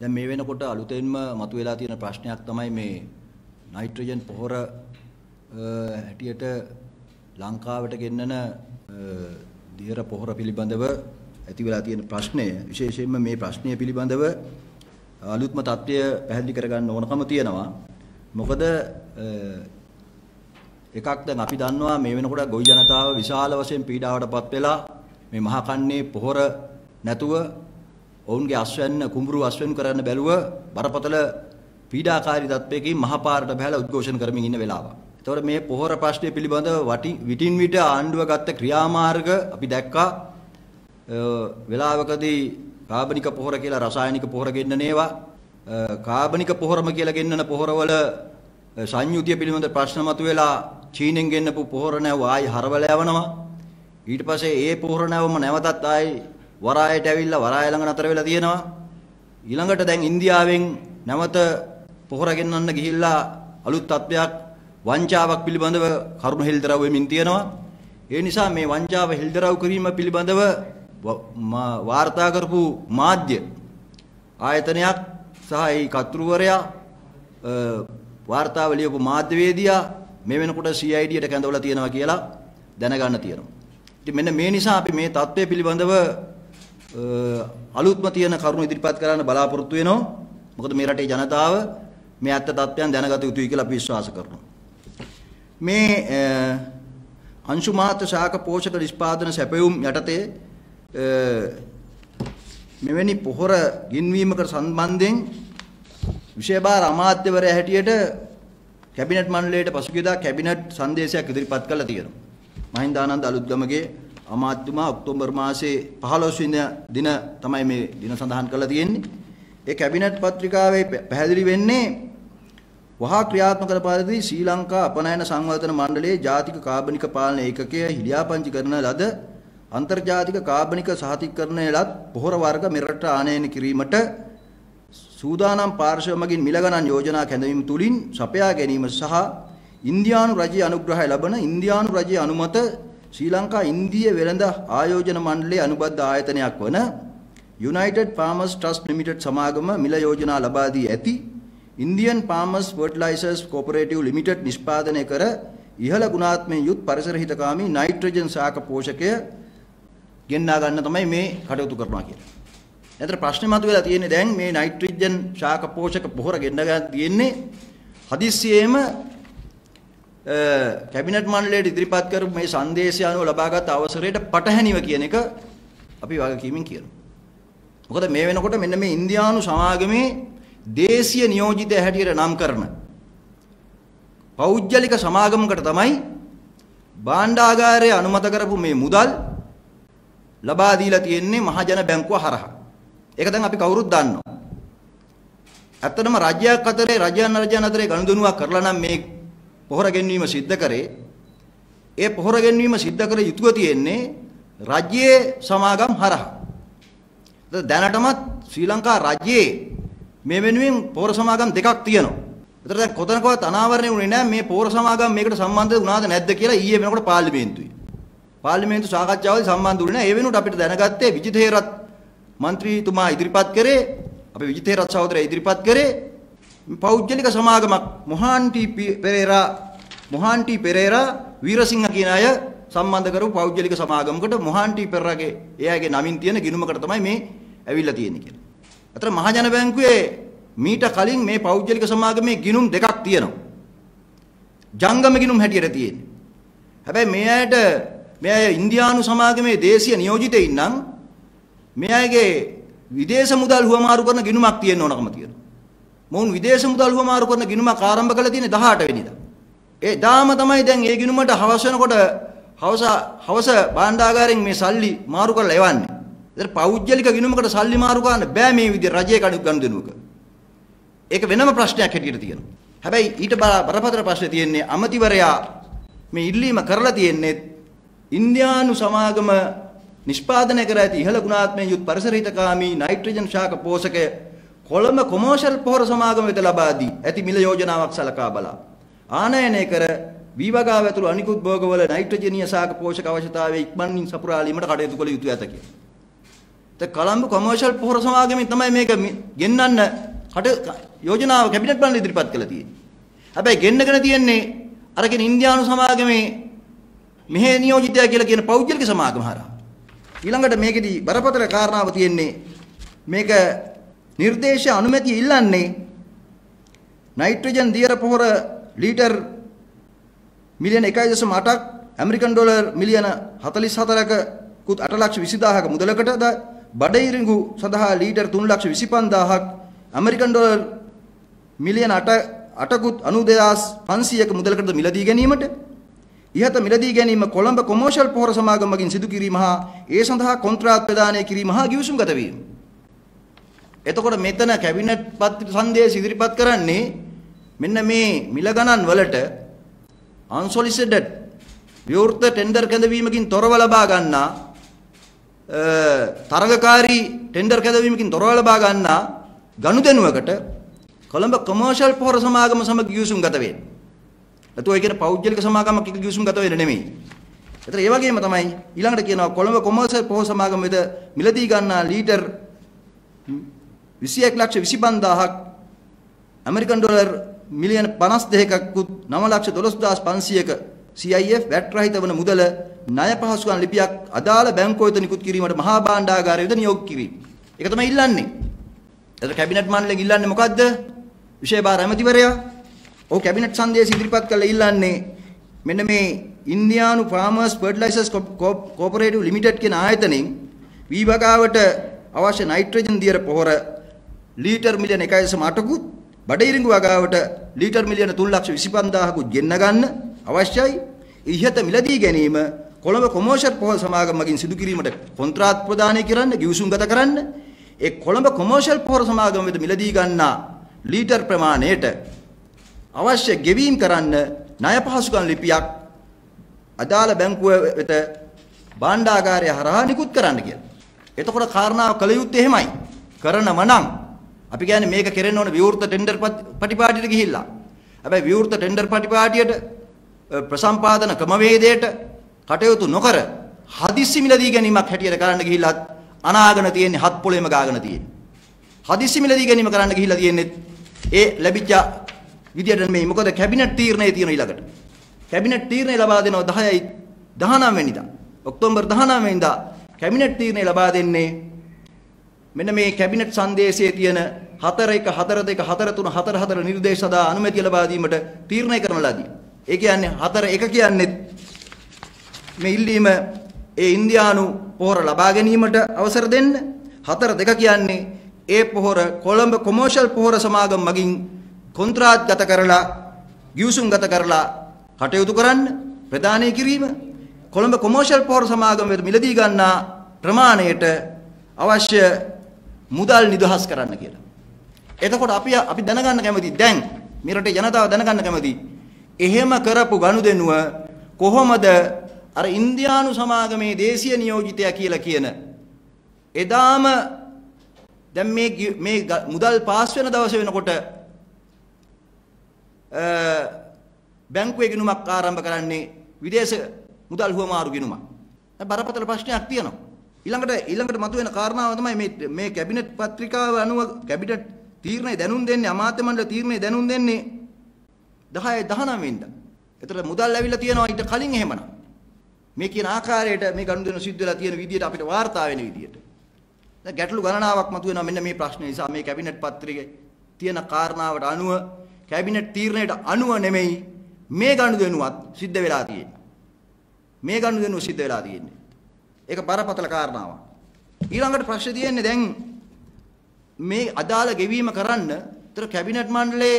දැන් මේ වෙනකොට අලුතෙන්ම මතුවලා තියෙන ප්‍රශ්නයක් තමයි මේ නයිට්‍රජන් පොහොර හැටියට ලංකාවට ගෙන්නන දියර පොහොර පිළිබඳව ඇති වෙලා තියෙන ප්‍රශ්නය විශේෂයෙන්ම මේ ප්‍රශ්නය පිළිබඳව අලුත්ම தත්ත්වය පැහැදිලි කරගන්න ඕනකම තියෙනවා. මොකද එකක් දැන් අපි දන්නවා මේ වෙනකොට ගොවි ජනතාව විශාල වශයෙන් පීඩාවටපත් වෙලා මේ මහා කන්නේ පොහොර නැතුව ඔවුන්ගේ අස්වැන්න කුඹුරු අස්වැන්නු කරන්න බැලුව බරපතල පීඩාකාරී තත්ත්වයකින් මහපාරට බහැලා උද්ඝෝෂණ කරමින් ඉන්න වෙලාව. ඒතකොට මේ පොහොර ප්‍රශ්නය පිළිබඳව විටින් විට ආණ්ඩුව ගත්ත ක්‍රියාමාර්ග අපි දැක්කා. වෙලාවකදී කාබනික පොහොර කියලා රසායනික පොහොර ගෙන්නන ඒවා කාබනික පොහොරම කියලා ගෙන්නන පොහොරවල සංයුතිය පිළිබඳ ප්‍රශ්න මතුවෙලා චීනෙන් ගෙන්නපු පොහොර නැව ආයි හරවල යවනවා. ඊට පස්සේ ඒ පොහොර නැවම නැවතත් ආයි වරායට ඇවිල්ලා වරාය ළඟ නතර වෙලා තියෙනවා. ඊළඟට දැන් ඉන්දියාවෙන් නැවත පොහොර ගෙන්නන්න ගිහිල්ලා අලුත් තත්ත්වයක් වංචාවක් පිළිබඳව කරුණු හෙළිදරව් වෙමින් තියෙනවා. ඒ නිසා මේ වංචාව හෙළිදරව් කිරීම පිළිබඳව වාර්තා කරපු මාධ්‍ය ආයතනයක් සහ ඒ කතුරුවරයා වාර්තාව ලියපු මාධ්‍යවේදියා මේ වෙනකොට CID-ට කැඳවලා තියෙනවා කියලා දැනගන්න තියෙනවා. ඉතින් මෙන්න මේ නිසා අපි මේ தත්ත්වය පිළිබඳව අලුත්ම තියෙන කරුණු ඉදිරිපත් කරන්න බලාපොරොත්තු වෙනවා. මොකද මේ රටේ ජනතාව මේ ඇත්ත තත්ත්වයන් දැනගත යුතුයි කියලා අපි විශ්වාස කරනවා. මේ අංශු මාත්‍ර ශාක පෝෂක නිෂ්පාදන සැපයුම් යටතේ මෙවැනි පොහොර ගින්වීමකට සම්බන්ධයෙන් විශේෂ අමාත්‍යවරයා හැටියට කැබිනට් මණ්ඩලයට පසුගියදා කැබිනට් සංදේශයක් ඉදිරිපත් කළා තියෙනවා. මහින්දානන්ද අලුත්ගමගේ අමාත්‍යතුමා ඔක්තෝබර් මාසයේ 15 වෙනි දින තමයි මේ දින සඳහන් කරලා තියෙන්නේ. ඒ කැබිනට් පත්‍රිකාවේ පැහැදිලි වෙන්නේ වහා ක්‍රියාත්මක කළ පරිදි ශ්‍රී ලංකා අපනයන සංවර්ධන මණ්ඩලයේ ජාතික කාබනික පාලන ඒකකය හිලියාපංචි කරන ලද අන්තර්ජාතික කාබනික සහතිකරණය ලත් පොහොර වර්ග මෙරට ආනයන කිරීමට සූදානම් පාර්ශව මගින් මිල ගණන් යෝජනා කැඳවීම තුලින් සපයා ගැනීම සහ ඉන්දියානු රජයේ අනුග්‍රහය ලබන ඉන්දියානු රජයේ අනුමත ශ්‍රී ලංකා ඉන්දිය වෙළඳ ආයෝජන මණ්ඩලයේ අනුබද්ධ ආයතනයක් වන United Farmers Trust Limited සමාගම මිල යෝජනා ලබා දී ඇති Indian Farmers Fertilizers Cooperative Limited නිෂ්පාදනය කර ඉහළ ගුණාත්මයෙන් යුත් පරිසර හිතකාමී නයිට්‍රජන් ශාක පෝෂකය ගෙන්නා ගන්න තමයි මේ කටයුතු කරනවා කියලා. එතන ප්‍රශ්නේ මතුවලා තියෙන්නේ දැන් මේ නයිට්‍රජන් ශාක පෝෂක පොහොර ගෙන්න ගන්න තියෙන්නේ හදිස්සියෙම කැබිනට් මණ්ඩලයට ඉදිරිපත් කරපු මේ සංදේශය අනුව ලබාගත් අවසරයට පටහැනිව කියන එක අපි වගකීමෙන් කියනවා. මොකද මේ වෙනකොට මෙන්න මේ ඉන්දියානු සමාගමේ දේශීය නියෝජිතය හැටියට නම් කරන පෞද්ගලික සමාගමකට තමයි භාණ්ඩාගාරය අනුමත කරපු මේ මුදල් ලබා දීලා තියෙන්නේ මහජන බැංකුව හරහා. ඒක දැන් අපි කවුරුත් දන්නවා. ඇත්තටම රජයක් අතරේ රජයන් රජයන් අතරේ ගනුදෙනුවක් කරලා නම් මේ පොහොර ගෙන්වීම සිද්ධ කරේ. ඒ පොහොර ගෙන්වීම සිද්ධ කර යුතුව තියෙන්නේ රජයේ සමාගම් හරහා. දැනටමත් ශ්‍රී ලංකා රජයේ මේ වෙනුවෙන් පොහොර සමාගම් දෙකක් තියෙනවා. ඒතර දැන් කොතනකවත් අනාවරණය වුණේ නැහැ මේ පොහොර සමාගම් මේකට සම්බන්ධ වුණාද නැද්ද කියලා ඊයේ වෙනකොට පාර්ලිමේන්තුවේ. පාර්ලිමේන්තු සාකච්ඡාවලදී සම්බන්ධ වුණේ නැහැ. ඒ වෙනුවට අපිට දැනගත්තේ විජිතේරත් മന്ത്രിතුමා ඉදිරිපත් කරේ අපේ විජිතේරත් සහෝදරයා ඉදිරිපත් කරේ. පෞද්ගලික සමාගමක් මොහාන්ටි පෙරේරා මොහාන්ටි පෙරේරා වීරසිංහ කියන අය සම්බන්ධ කරපු පෞද්ගලික සමාගමකට මොහාන්ටි පෙරේරාගේ එයාගේ නමින් තියෙන ගිණුමකට තමයි මේ ඇවිල්ලා තියෙන්නේ කියලා. අතර මහජන බැංකුවේ මීට කලින් මේ පෞද්ගලික සමාගමේ ගිණුම් දෙකක් තියෙනවා. ජංගම ගිණුම් හැටියට තියෙන්නේ. හැබැයි මේ අයට මේ අය ඉන්දියානු සමාගමේ දේශීය නියෝජිතයින් නම් මේ අයගේ විදේශ මුදල් හුවමාරු කරන ගිණුමක් තියෙන්න ඕනකම තියෙනවා. මොවුන් විදේශ මුදල් හුවමාරු කරන ගිණුමක් ආරම්භ කළා තියෙන්නේ 18 වෙනිදා. ඒ දාම තමයි දැන් ඒ ගිණුමට හවස වෙනකොට හවස හවස භාණ්ඩාගාරයෙන් මේ සල්ලි මාරු කරලා එවන්නේ. ඒතර පෞද්ගලික ගිණුමකට සල්ලි මාරු කරන්න බෑ මේ විදිහ රජයේ කණු ගනුදෙනුවක. ඒක වෙනම ප්‍රශ්නයක් හැටියට තියෙනවා. හැබැයි ඊට බරපතල ප්‍රශ්නේ තියෙන්නේ අමතිවරයා මේ ඉල්ලීම කරලා තියෙන්නේ ඉන්දියානු සමාගම නිෂ්පාදනය කර ඇති ඉහළ ගුණාත්මයෙන් යුත් පරිසරහිතකාමී නයිට්‍රජන් ශාක පෝෂක කොළඹ කොමර්ෂල් පොහොර සමාගම වෙත ලබා දී ඇති මිල යෝජනාවක් සලකා බලා ආනයනය කර වීවගාව ඇතුළු අනිකුත් භෝගවල නයිට්‍රජනීය ශාක පෝෂක අවශ්‍යතාවය ඉක්මනින් සපුරාලීමට කටයුතු කළ යුතුය ඇත කියලා. ඒ කොළඹ කොමර්ෂල් පොහොර සමාගමෙන් තමයි මේක ගෙන්නන්න කට යෝජනාව කැබිනට් බලන ඉදිරිපත් කළා තියෙන්නේ. හැබැයි ගෙන්නගෙන තියෙන්නේ අරගෙන ඉන්දියානු සමාගමේ මෙහෙ නියෝජිතයා කියලා කියන පෞද්ගලික සමාගම හරහා. ඊළඟට මේකෙදි බරපතල කාරණාව තියෙන්නේ මේක නිර්දේශ අනුමැතිය ඉල්ලන්නේ නයිට්‍රජන් දියර පොහොර ලීටර් මිලියන 1.8ක් ඇමරිකන් ඩොලර් මිලියන 44ක කුත් 8 ලක්ෂ 20000ක මුදලකටද බඩයිරිඟු සඳහා ලීටර් 3 ලක්ෂ 25000ක් ඇමරිකන් ඩොලර් මිලියන 8 8කුත් 92500ක මුදලකටද මිලදී ගැනීමට ඉහත මිලදී ගැනීම කොළඹ කොමර්ෂල් පොහොර සමාගම මගින් සිදු කිරීම හා ඒ සඳහා කොන්ත්‍රාත් ප්‍රදානය කිරීම හා ගිවිසුම්ගත වීම. එතකොට මෙතන කැබිනට් පත්‍ර සංදේශ ඉදිරිපත් කරන්නේ මෙන්න මේ මිල ගණන් වලට unsolicited විවෘත ටෙන්ඩර් කැඳවීමකින් තොරව ලබා ගන්නා තරගකාරී ටෙන්ඩර් කැඳවීමකින් තොරව ලබා ගන්නා ගනුදෙනුවකට කොළඹ කොමර්ෂල් පොහොර සමාගම සමග ගිවිසුම් ගත වෙන්නේ. නැතුව ඒ කියන්නේ පෞද්ගලික සමාගමක් එක ගිවිසුම් ගත වෙන්නේ නෙමෙයි. ඒතර ඒ වගේම තමයි ඊළඟට කියනවා කොළඹ කොමර්ෂල් පොහොර සමාගම වෙත මිලදී ගන්නා ලීටර් 21 ලක්ෂ 25000ක් ඇමරිකන් ඩොලර් මිලියන 52කකුත් 9 ලක්ෂ 12500ක CIF වැට් රහිත වන මුදල ණය පහසුකම් ලිපියක් අදාළ බැංකුව වෙත නිකුත් කිරීමට මහා භාණ්ඩාගාරය වෙත නියෝග කිරීම. ඒක තමයි ඉල්ලන්නේ. එතකොට කැබිනට් මණ්ඩලයෙන් ඉල්ලන්නේ මොකද්ද? විෂය භාර ඇමතිවරයා. ඔහු කැබිනට් සංදේශ ඉදිරිපත් කළා ඉල්ලන්නේ මෙන්න මේ ඉන්දියානු ෆාමර්ස් ෆර්ටිලයිසර්ස් කෝපරේටිව් ලිමිටඩ් කියන ආයතනයෙන් වී වගාවට අවශ්‍ය නයිට්‍රජන් දියර පොහොර ලීටර් මිලියන 1.8කුත් බඩිරිඟු වගාවට ලීටර් මිලියන 325000කුත් ගෙන්න ගන්න අවශ්‍යයි. ඉහත මිලදී ගැනීම කොළඹ කොමර්ෂල් පොහොර සමාගම මගින් සිදු කිරීමට කොන්ත්‍රාත් ප්‍රදානය කරන්න, ගිවිසුම් ගත කරන්න. ඒ කොළඹ කොමර්ෂල් පොහොර සමාගම වෙත මිලදී ගන්නා ලීටර් ප්‍රමාණයට අවශ්‍ය ගෙවීම් කරන්න ණය පහසුකම් ලිපියක් අදාළ බැංකුව වෙත භාණ්ඩාගාරය හරහා නිකුත් කරන්න කියලා. එතකොට කාරණාව කළ යුත්තේ එහෙමයි. කරනම නම් අපි කියන්නේ මේක කෙරෙන්න ඕන විවෘත ටෙන්ඩර් පටිපාටියට ගිහිල්ලා. හැබැයි විවෘත ටෙන්ඩර් පටිපාටියට ප්‍රසම්පාදන ක්‍රමවේදයට කටයුතු නොකර හදිස්සි මිලදී ගැනීමක් හැටියට කරන්න ගිහිල්ලත් අනාගන තියෙන්නේ හත් පොළේම ගාගෙන තියෙන්නේ. හදිස්සි මිලදී ගැනීම කරන්න ගිහිල්ලා තියෙන්නේ ඒ ලැබිච්ච විදියට නෙමෙයි. මොකද කැබිනට් තීරණය තියෙන ඊළඟට. කැබිනට් තීරණය ලබා දෙනවා 10යි 19 වෙනිදා. ඔක්තෝබර් 19 වෙනිදා කැබිනට් තීරණය ලබා දෙන්නේ මෙන්න මේ කැබිනට් සංදේශයේ තියෙන 4 1 4 2 4 3 4 4 නිර්දේශ සදා අනුමැතිය ලබා දීමට තීරණය කරන ලදී. ඒ කියන්නේ 4 1 කියන්නේ මේ ඉල්ලීම ඒ ඉන්දියානු පොහොර ලබා ගැනීමට අවසර දෙන්න. 4 2 කියන්නේ ඒ පොහොර කොළඹ කොමර්ෂල් පොහොර සමාගම මගින් කොන්ත්‍රාත් ගත කරලා ගිවිසුම් ගත කරලා කටයුතු කරන්න ප්‍රදානය කිරීම කොළඹ කොමර්ෂල් පොහොර සමාගම වෙත මිලදී ගන්නා ප්‍රමාණයට අවශ්‍ය මුදල් නිදහස් කරන්න කියලා. එතකොට අපි අපි දැනගන්න කැමති දැන් මේ රටේ ජනතාව දැනගන්න කැමති එහෙම කරපු ගනුදෙනුව කොහොමද අර ඉන්දියානු සමාගමේ දේශීය නියෝජිතයා කියලා කියන එදාම දැන් මේ මේ මුදල් පාස් වෙන දවස වෙනකොට බැංකුවේ ගිණුමක් ආරම්භ කරන්නේ විදේශ මුදල් හුවමාරු ගිණුමක්. දැන් බරපතල ප්‍රශ්නයක් තියෙනවා. ඊළඟට ඊළඟට මතුවෙන කාරණාව තමයි මේ මේ කැබිනට් පත්‍රිකාව අනුව කැබිනට් තීරණය දැනුම් දෙන්නේ අමාත්‍ය මණ්ඩල තීරණය දැනුම් දෙන්නේ 10 19 වෙනිදා. ඒතර මුදල් ඇවිල්ලා තියෙනවා ඊට කලින් එහෙමනම්. මේ කියන ආකාරයට මේ ගනුදෙනු සිද්ධ වෙලා තියෙන විදිහට අපිට වාර්තා වෙන විදිහට. දැන් ගැටලු ගණනාවක් මතුවෙනවා මෙන්න මේ ප්‍රශ්නේ නිසා මේ කැබිනට් පත්‍රිකේ තියෙන කාරණාවට අනුව කැබිනට් තීරණයට අනුව නෙමෙයි මේ ගනුදෙනුවත් සිද්ධ වෙලා තියෙන්නේ. මේ ගනුදෙනුව සිද්ධ වෙලා තියෙන්නේ. ඒක බරපතල කාරණාවක්. ඊළඟට ප්‍රශ්නේ තියෙන්නේ දැන් මේ අදාළ ගෙවීම කරන්න ඒතර කැබිනට් මණ්ඩලයේ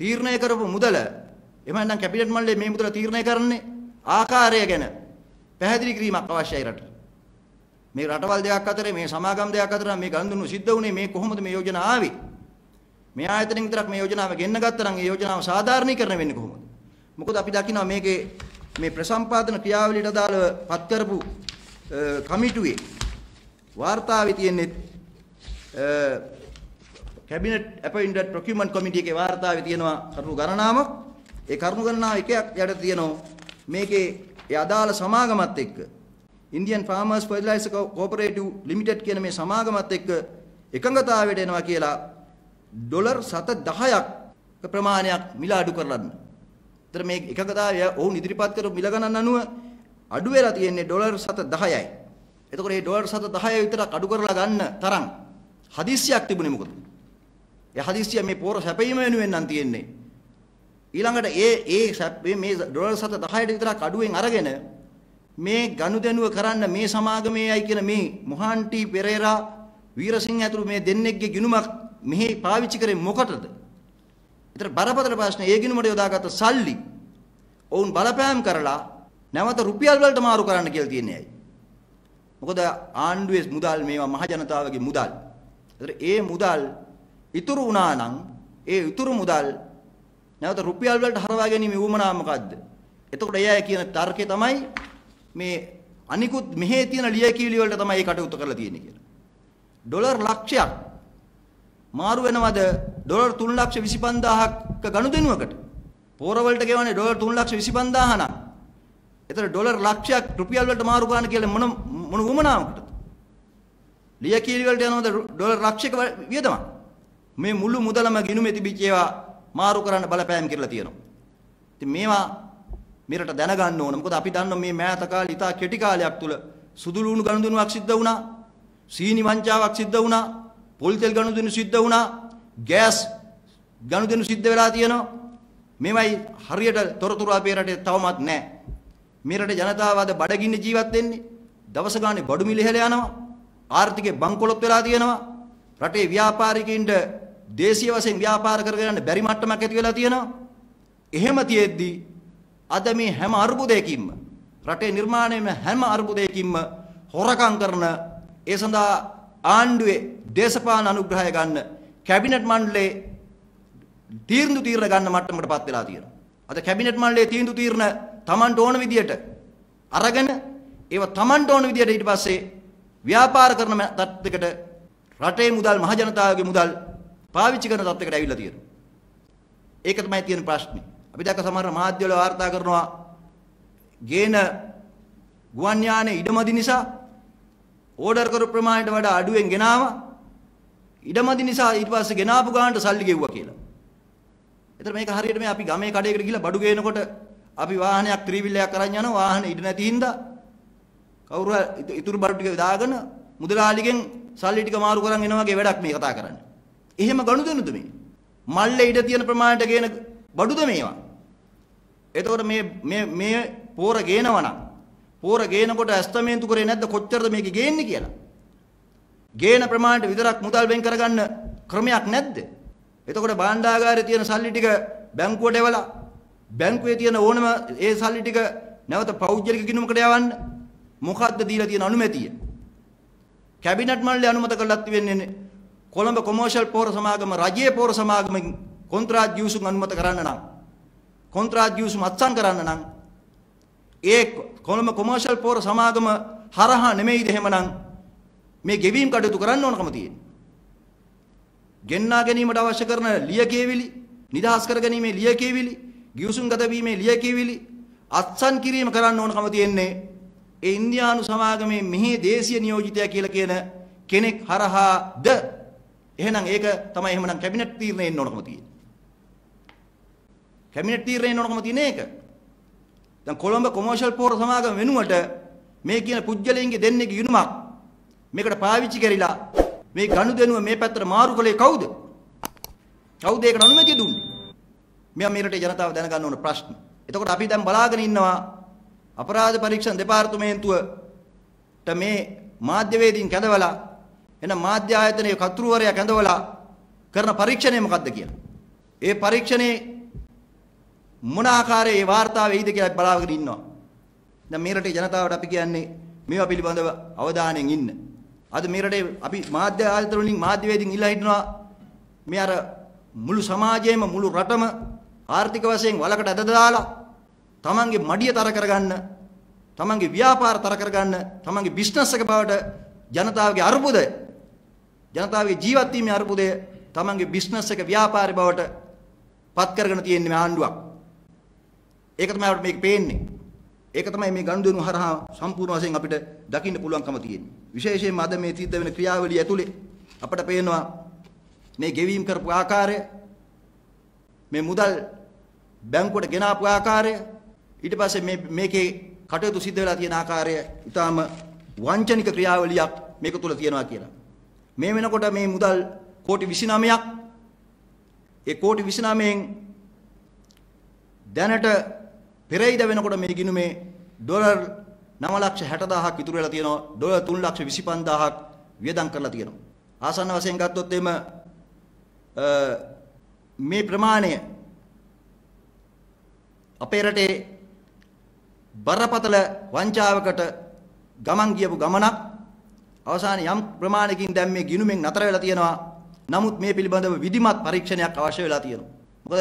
තීරණය කරපු මුදල එහෙම නැත්නම් කැබිනට් මණ්ඩලය මේ මුදල තීරණය කරන්නේ ආකාරය ගැන පැහැදිලි කිරීමක් අවශ්‍යයි රට. මේ රටවල් දෙකක් අතර මේ සමාගම් දෙකක් අතර මේ ගනුදෙනු සිද්ධ වුණේ මේ කොහොමද මේ යෝජනා ආවේ? මේ ආයතනෙන් විතරක් මේ යෝජනාව ගෙන්න ගත්තා නම් ඒ යෝජනාව සාධාරණීකරණය වෙන්නේ කොහොමද? මොකද අපි දකිනවා මේකේ මේ ප්‍රසම්පාදන ක්‍රියාවලියට අදාළව පත් කරපු කමිටුවේ වාර්තාවේ තියෙන්නේ කැබිනට් අපොයින්ටඩ් ප්‍රොකියුමන්ට් කමිටි එකේ වාර්තාවේ තියෙනවා කරුණු ගණනාවක්. ඒ කරුණු ගණනාව එකක් යට තියෙනවා මේකේ ඒ අදාළ සමාගමත් එක්ක Indian Farmers Fertilizer Cooperative Limited කියන මේ සමාගමත් එක්ක එකඟතාවයට එනවා කියලා ඩොලර් 710ක් ප්‍රමාණයක් මිල අඩු කරලන්න. ඒතර මේ එකඟතාවය ඔවුන් ඉදිරිපත් කරපු මිල ගණන් අනුව අඩු වෙලා තියෙන්නේ ඩොලර් 710යි. එතකොට මේ ඩොලර් 710 විතරක් අඩු කරලා ගන්න තරම් හදිස්සියක් තිබුණේ මොකද? ඒ හදිස්සිය මේ පෝර සැපීම වෙනුවෙන් නම් තියෙන්නේ. ඊළඟට ඒ ඒ මේ ඩොලර් 710ට විතරක් අඩුවෙන් අරගෙන මේ ගනුදෙනුව කරන්න මේ සමාගමේයි කියන මේ මොහන්ටි පෙරේරා වීරසිංහ ඇතුළු මේ දෙන්නෙක්ගේ ගිනුමක් මෙහි පාවිච්චි කරේ මොකටද? ඒතර බරපතල ප්‍රශ්නේ ඒ ගිනුමට යොදාගත්ත සල්ලි ඔවුන් බලපෑම් කරලා නැවත රුපියල් වලට මාරු කරන්න කියලා තියන්නේ ඇයි? මොකද ආණ්ඩුවේ මුදල් මේවා මහ ජනතාවගේ මුදල්. ඒතර ඒ මුදල් ඉතුරු වුණා නම් ඒ ඉතුරු මුදල් නැවත රුපියල් වලට හරවා ගැනීම උවමනා මොකද්ද? එතකොට එයයි කියන තර්කය තමයි මේ අනිකුත් මෙහි තියෙන ලියකියවිලි වලට තමයි ඒ කටයුතු කරලා තියෙන්නේ කියලා. ඩොලර් ලක්ෂයක් මාරු වෙනවද ඩොලර් 325000ක ගනුදෙනුවකට? පෝර වලට ගෙවන්නේ ඩොලර් 325000 නම්. එතන ඩොලර් ලක්ෂයක් රුපියල් වලට මාරු කරන්න කියලා මොන මොන උවමනාවකටද? ලියකියවිලි වලට යනවද ඩොලර් ලක්ෂයක වියදමක්? මේ මුළු මුදලම ගිනුමේ තිබිච්ච ඒවා මාරු කරන්න බලපෑම් කරලා තියෙනවා. ඉතින් මේවා මෙරට දැනගන්න ඕන. මොකද අපි දන්නවා මේ මෑත කාලේ ඉතා කෙටි කාලයක් තුල සුදුලුණු ගනුදෙනුවක් සිද්ධ වුණා. සීනි වංචාවක් සිද්ධ වුණා. පොල් තෙල් ගනුදෙනු සිද්ධ වුණා. ගෑස් ගනුදෙනු සිද්ධ වෙලා තියෙනවා. මේවයි හරියට තොරතුරු අපේ රටේ තවමත් නැහැ. මේ රටේ ජනතාව අද බඩගින්න ජීවත් වෙන්නේ. දවස ගානේ බඩු මිල ඉහළ යනවා. ආර්ථිකේ බංකොලොත් වෙලා තියෙනවා. රටේ ව්‍යාපාරිකයින්ට දේශීය වශයෙන් ව්‍යාපාර කරගෙන යන්න බැරි මට්ටමක් ඇති වෙලා තියෙනවා. එහෙම තියෙද්දි අද මේ හැම අර්බුදයකින්ම රටේ නිර්මාණය වෙන හැම අර්බුදයකින්ම හොරකම් කරන ඒ සඳහා ආණ්ඩුවේ දේශපාලන අනුග්‍රහය ගන්න කැබිනට් මණ්ඩලයේ තීරණ තීරණ ගන්න මට්ටමකටපත් වෙලා තියෙනවා. අද කැබිනට් මණ්ඩලයේ තීරණ තීරණ Tamanට ඕන විදියට අරගෙන ඒව Tamanට ඕන විදියට ඊට පස්සේ ව්‍යාපාර කරන තත්යකට රටේ මුදල් මහ ජනතාවගේ මුදල් පාවිච්චි කරන තත්යකට ඇවිල්ලා තියෙනවා. ඒක තමයි තියෙන ප්‍රශ්නේ. අපි දැක්ක සමහර මාධ්‍යවල වාර්තා කරනවා ගේන ගුවන් යානේ ඉඩමදි නිසා ඕඩර් කරු ප්‍රමාණයට වඩා අඩුවෙන් ගෙනාවා. ඉඩමදි නිසා ඊට පස්සේ ගෙනාපු ගානට සල්ලි ගෙව්වා කියලා. එතන මේක හරියට මේ අපි ගමේ කඩේකට ගිහලා බඩු ගේනකොට අපි වාහනයක් ත්‍රිවිල්ලයක් අරන් යනවා වාහනේ ඉඩ නැති හින්දා කවුරු ඉතුරු බඩු ටික දාගෙන මුදලාලිගෙන් සල්ලි ටික මාරු කරන් එනවා වගේ වැඩක් මේ කතා කරන්නේ. එහෙම ගනුදෙනුද මේ? මල්ලේ ඉඩ තියෙන ප්‍රමාණයට ගේන බඩුද මේවා? එතකොට මේ මේ මේ පෝර ගේනවනම් පෝර ගේනකොට ඇස්තමේන්තු කරේ නැද්ද කොච්චරද මේක ගේන්නේ කියලා? ගේන ප්‍රමාණයට විතරක් මුදල් වෙන් කරගන්න ක්‍රමයක් නැද්ද? එතකොට භාණ්ඩාගාරයේ තියෙන සල්ලි ටික බැංකුවට එවලා බැංකුවේ තියෙන ඕනම ඒ සල්ලි ටික නැවත පෞද්ගලික ගිණුමකට යවන්න මොකද්ද දීලා තියෙන අනුමැතිය? කැබිනට් මණ්ඩලය අනුමත කළත් වෙන්නේ කොළඹ කොමර්ෂල් පෝර සමාගම රජයේ පෝර සමාගමෙන් කොන්ත්‍රාත් ගිවිසුම් අනුමත කරන්න නම් කොන්ත්‍රාත් ගිවිසුම් අත්සන් කරන්න නම් ඒ කොළඹ කොමර්ෂල් පෝර සමාගම හරහා නෙමෙයිද එහෙමනම් මේ ගෙවීම් කටයුතු කරන්න ඕනකම තියෙන්නේ. ගෙන්නා ගැනීමට අවශ්‍ය කරන ලියකියවිලි, නිදහස් කර ගැනීමේ ලියකියවිලි, ගිවිසුම් ගත වීමේ ලියකියවිලි අත්සන් කිරීම කරන්න ඕනකම තියෙන්නේ ඒ ඉන්දියානු සමාගමේ මෙහි දේශීය නියෝජිතයා කියලා කියන කෙනෙක් හරහාද එහෙනම් ඒක තමයි එහෙමනම් කැබිනට් තීරණය එන්න ඕනකම තියෙන්නේ. කැබිනට් තීරණය එන්න ඕනකම තියෙන එක. දැන් කොළඹ කොමර්ෂල් පෝර සමාගම වෙනුවට මේ කියන පුජ්‍යලයින්ගේ දෙන්නේගේ යුණුමක් මේකට පාවිච්චි කරලා මේ ගනුදෙනුව මේ පැත්තට මාරු කළේ කවුද? කවුද ඒකට අනුමැතිය දුන්නේ? මෙයා මේ රටේ ජනතාව දැනගන්න ඕන ප්‍රශ්න. එතකොට අපි දැන් බලාගෙන ඉන්නවා අපරාධ පරීක්ෂණ දෙපාර්තමේන්තුවට මේ මාධ්‍යවේදීන් කැඳවලා එන මාධ්‍ය ආයතනයේ කතුරුවරයා කැඳවලා කරන පරීක්ෂණය මොකක්ද කියලා. ඒ පරීක්ෂණේ මොන ආකාරයේ වාර්තා වෙයිද කියලා බලාගෙන ඉන්නවා. දැන් මේ රටේ ජනතාවට අපි කියන්නේ මේවා පිළිබඳව අවධානයෙන් ඉන්න. අද මේ රටේ අපි මාධ්‍ය ආයතන වලින් මාධ්‍යවේදීන් ඉල්ලා හිටනවා මේ අර මුළු සමාජයේම මුළු රටම ආර්ථික වශයෙන් වලකට ඇද දාලා තමන්ගේ මඩිය තර කරගන්න තමන්ගේ ව්‍යාපාර තර කරගන්න තමන්ගේ බිස්නස් එක බවට ජනතාවගේ අර්බුදය ජනතාවගේ ජීවත් වීමේ අර්බුදය තමන්ගේ බිස්නස් එක ව්‍යාපාරය බවට පත් කරගෙන තියෙන මේ ආණ්ඩුවක් ඒක තමයි අපිට මේක පේන්නේ ඒක තමයි මේ ගනුදෙනු හරහා සම්පූර්ණ වශයෙන් අපිට දකින්න පුළුවන්කම තියෙන්නේ. විශේෂයෙන්ම අද මේ සිද්ධ වෙන ක්‍රියාවලිය ඇතුලේ අපට පේනවා මේ ගෙවීම් කරපු ආකාරය මේ මුදල් බැංකුවට ගෙනාපු ආකාරය ඊට පස්සේ මේ මේකේ කටයුතු සිද්ධ වෙලා තියෙන ආකාරය ඊටාම වංචනික ක්‍රියාවලියක් මේක තුල තියෙනවා කියලා. මේ වෙනකොට මේ මුදල් කෝටි 29ක් ඒ කෝටි 29න් දැනට පෙරයිද වෙනකොට මේ ගිණුමේ ඩොලර් 960000ක් ඉතුරු වෙලා තියෙනවා. ඩොලර් 325000ක් වියදම් කරලා තියෙනවා. ආසන්න වශයෙන් ගත්තොත් එimhe මේ ප්‍රමාණය අපේ රටේ බරපතල වංචාවකට ගමන් ගියපු ගමනක් අවසානයේ යම් ප්‍රමාණයකින් දැන් මේ ගිණුමෙන් නතර වෙලා තියෙනවා. නමුත් මේ පිළිබඳව විධිමත් පරීක්ෂණයක් අවශ්‍ය වෙලා තියෙනවා. මොකද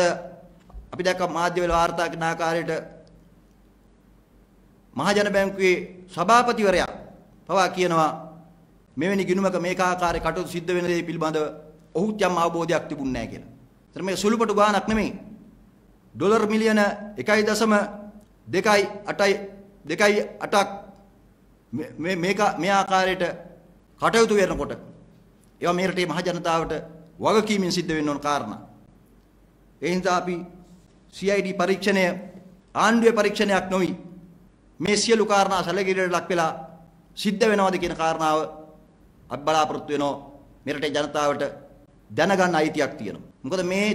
අපි දැක්ක මාධ්‍ය වල වාර්තා කරන ආකාරයට මහජන බැංකුවේ සභාපතිවරයා පවා කියනවා මෙවැනි ගිණුමක මේක ආකාරයේ කටයුතු සිද්ධ වෙන දේ පිළිබඳව ඔහුත් යම් අවබෝධයක් තිබුණ නැහැ කියලා. ඒතර මේ සුළුපටු ගාණක් නෙමෙයි. ඩොලර් මිලියන 1.2යි 8යි 2යි 8ක් මේ මේක මේ ආකාරයට කටයුතු වෙනකොට ඒවා මේ රටේ මහ ජනතාවට වගකීමෙන් සිද්ධ වෙන්න ඕන කාරණා. ඒ හින්දා අපි CID පරීක්ෂණය ආණ්ඩුවේ පරීක්ෂණයක් නොවි මේ සියලු කාරණා සැලකිලිට ලක් වෙලා සිද්ධ වෙනවද කියන කාරණාව අපි බලාපොරොත්තු වෙනවා මේ රටේ ජනතාවට දැනගන්න අයිතියක් තියෙනවා. මොකද මේ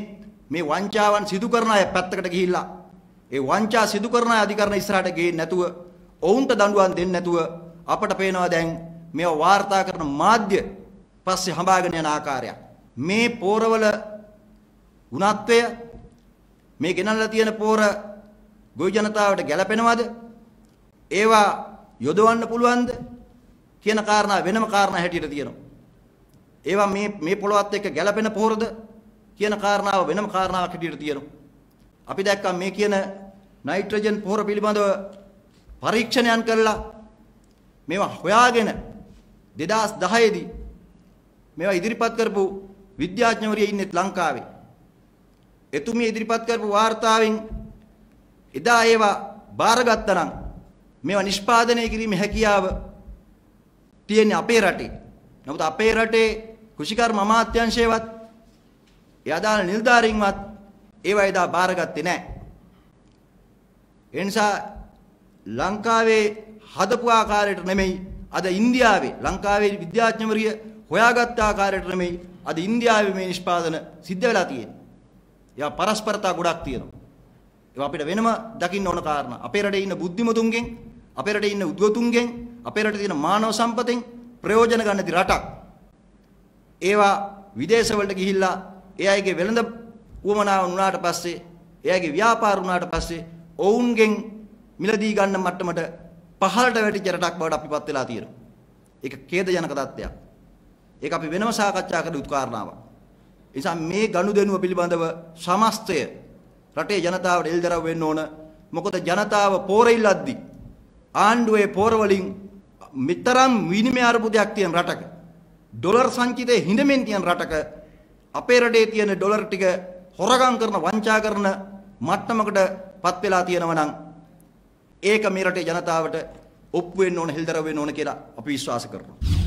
මේ වංචාවන් සිදු කරන අය පැත්තකට ගිහිල්ලා ඒ වංචා සිදු කරන අය අධිකරණ ඉස්සරහට ගේන්නේ නැතුව ඔවුන්ට දඬුවම් දෙන්නේ නැතුව අපට පේනවා දැන් මේව වාර්තා කරන මාධ්‍ය පස්සේ හඹාගෙන යන ආකාරයක්. මේ පෝරවල ගුණත්වය මේ ගෙනල්ලා තියෙන පෝර ගොවි ජනතාවට ගැළපෙනවද? ඒවා යොදවන්න පුළුවන්ද? කියන කාරණා වෙනම කාරණා හැටියට තියෙනවා. ඒවා මේ මේ පොළොවත් එක්ක ගැළපෙන පෝරද කියන කාරණාව වෙනම කාරණාවක් හැටියට තියෙනවා. අපි දැක්කා මේ කියන නයිට්‍රජන් පොහොර පිළිබඳව පරීක්ෂණයන් කළා මේවා හොයාගෙන 2010 දී මේවා ඉදිරිපත් කරපු විද්‍යාඥවරිය ඉන්නේ ලංකාවේ. එතුමිය ඉදිරිපත් කරපු වාර්තාවෙන් එදා ඒවා බාරගත්තා නම් මේවා නිෂ්පාදනය කිරීමේ හැකියාව තියෙන්නේ අපේ රටේ. නමුත් අපේ රටේ කෘෂිකර්ම අමාත්‍යාංශයවත් ඒ අදාළ නිලධාරීන්වත් ඒවා එදා බාරගත්තේ නැහැ. ඒ නිසා ලංකාවේ හදපු ආකාරයට නෙමෙයි අද ඉන්දියාවේ ලංකාවේ විද්‍යාඥවරිය හොයාගත් ආකාරයට නෙමෙයි අද ඉන්දියාවේ මේ නිෂ්පාදන සිද්ධ වෙලා තියෙන්නේ. ඒවා පරස්පරතා ගොඩක් තියෙනවා. ඒවා අපිට වෙනම දකින්න ඕන කාරණා. අපේ රටේ ඉන්න බුද්ධිමතුන්ගෙන්, අපේ රටේ ඉන්න උද්ගතුන්ගෙන්, අපේ රටේ තියෙන මානව සම්පතෙන් ප්‍රයෝජන ගන්නති රටක්. ඒවා විදේශවලට ගිහිල්ලා ඒ අයගේ වෙළඳ උවමනාව වුණාට පස්සේ, ඒ අයගේ ව්‍යාපාර වුණාට පස්සේ ඔවුන්ගෙන් මිලදී ගන්න මට්ටමට පහළට වැටිච්ච රටක් බවට අපිපත් වෙලා තියෙනවා. ඒක ඛේදජනක තත්ත්වයක්. ඒක අපි වෙනම සාකච්ඡා කළ යුතු කාරණාවක්. නිසා මේ ගනුදෙනුව පිළිබඳව සමස්තය රටේ ජනතාවට එල්දරව් වෙන්න ඕන. මොකද ජනතාව පෝරෙල්ලද්දි ආණ්ඩුවේ පෝර වලින් මෙතරම් විනිමය අර්බුදයක් තියෙන රටක ඩොලර් සංචිතේ හිඳමින් තියෙන රටක අපේ රටේ තියෙන ඩොලර් ටික හොරගම් කරන වංචා කරන මට්ටමකට පත් වෙලා තියෙනවා නම් ඒක මේ රටේ ජනතාවට ඔප්පු වෙන්න ඕන හෙල්දරව් වෙන්න ඕන කියලා අපි විශ්වාස කරනවා.